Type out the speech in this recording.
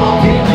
I'll